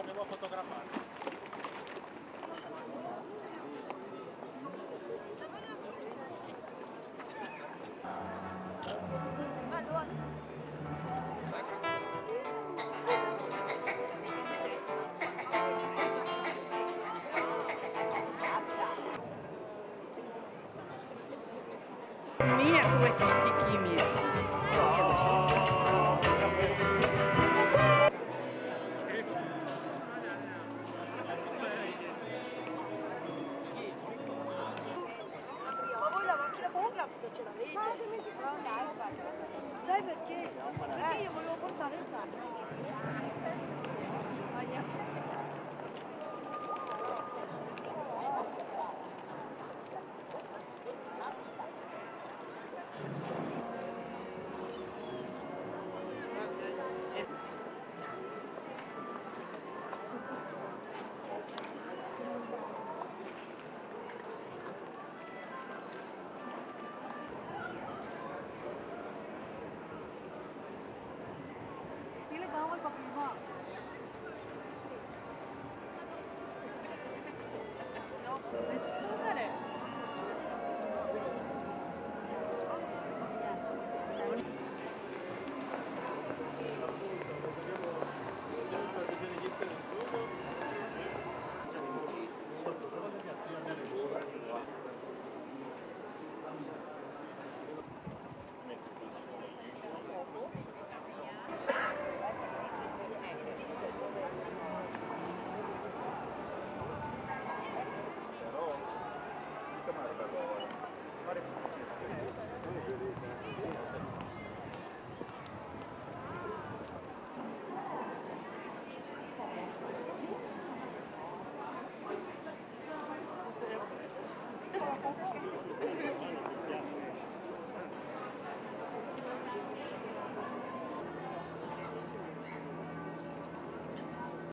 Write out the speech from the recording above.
a fotografare. Mia kuvvetli kimya. Ma 在别处，这里没有共产党。Thank you.